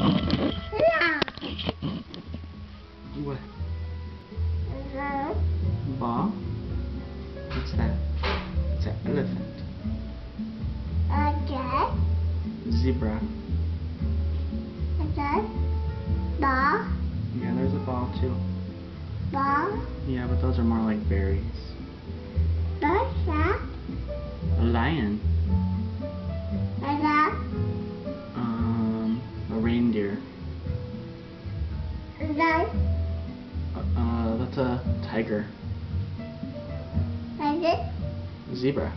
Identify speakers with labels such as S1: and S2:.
S1: Uh,
S2: Ball? What's that? It's an elephant.
S1: Okay.
S2: Zebra.
S1: Okay. Ball.
S2: Yeah, there's a ball too.
S1: Ball.
S2: Yeah, but those are more like berries.
S1: What's that?
S2: A lion. Uh, uh, that's a tiger.
S1: What's it?
S2: Zebra.